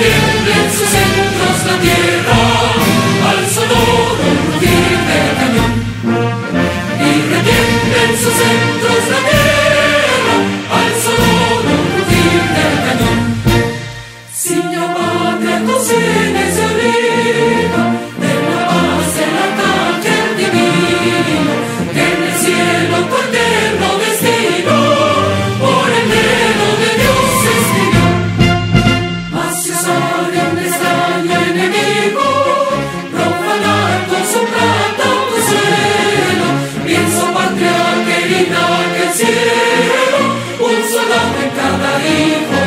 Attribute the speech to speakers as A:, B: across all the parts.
A: en la tierra, al sonoro. Y retiende en sus centros la tierra. cielo, un solo peccato arrivo.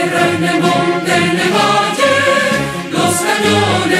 A: guerra y me monte en valle, los cañones.